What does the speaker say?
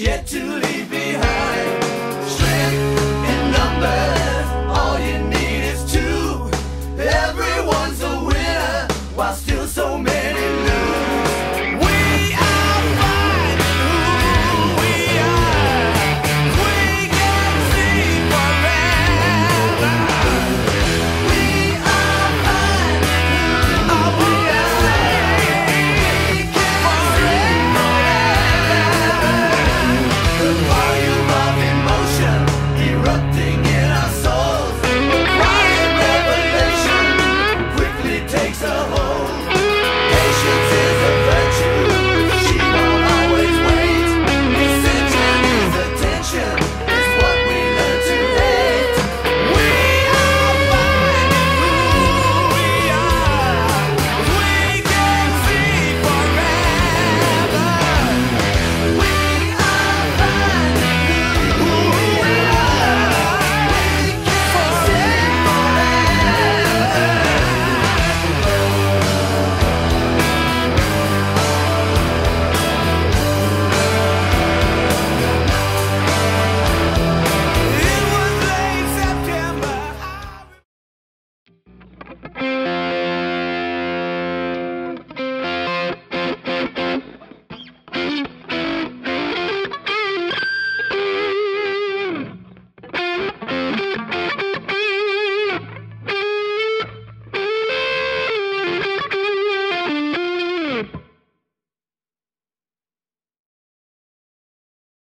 yet to live.